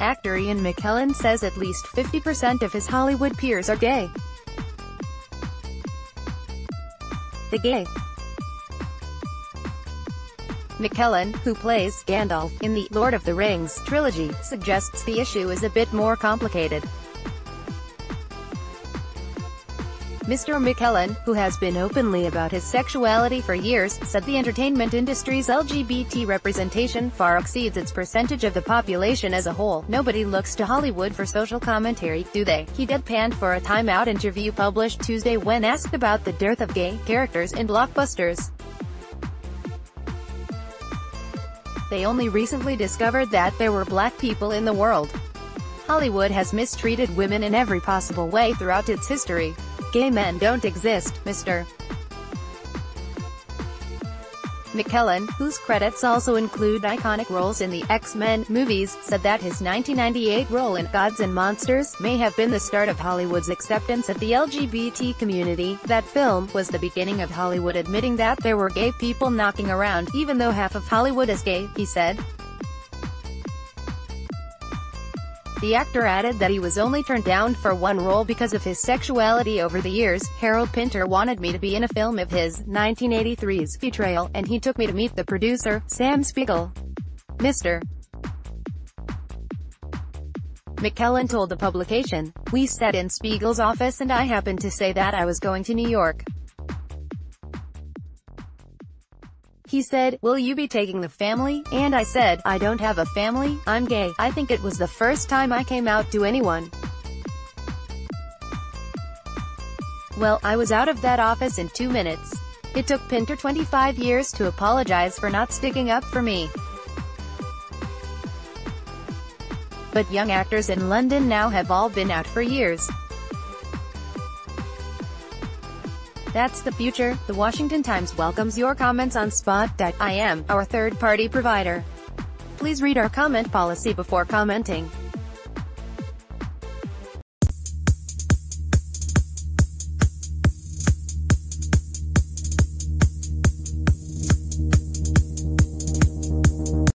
Actor Ian McKellen says at least 50% of his Hollywood peers are gay. The gay McKellen, who plays Gandalf in the Lord of the Rings trilogy, suggests the issue is a bit more complicated. Mr. McKellen, who has been openly about his sexuality for years, said the entertainment industry's LGBT representation far exceeds its percentage of the population as a whole. Nobody looks to Hollywood for social commentary, do they? He deadpanned for a Time Out interview published Tuesday when asked about the dearth of gay characters in blockbusters. They only recently discovered that there were black people in the world. Hollywood has mistreated women in every possible way throughout its history. Gay men don't exist, Mr. McKellen, whose credits also include iconic roles in the X-Men movies, said that his 1998 role in Gods and Monsters may have been the start of Hollywood's acceptance of the LGBT community. That film was the beginning of Hollywood admitting that there were gay people knocking around, even though half of Hollywood is gay, he said. The actor added that he was only turned down for one role because of his sexuality over the years. Harold Pinter wanted me to be in a film of his, 1983's Betrayal, and he took me to meet the producer, Sam Spiegel. Mr. McKellen told the publication, We sat in Spiegel's office and I happened to say that I was going to New York. He said, will you be taking the family? And I said, I don't have a family, I'm gay. I think it was the first time I came out to anyone. Well, I was out of that office in two minutes. It took Pinter 25 years to apologize for not sticking up for me. But young actors in London now have all been out for years. That's the future. The Washington Times welcomes your comments on Spot.im, our third-party provider. Please read our comment policy before commenting.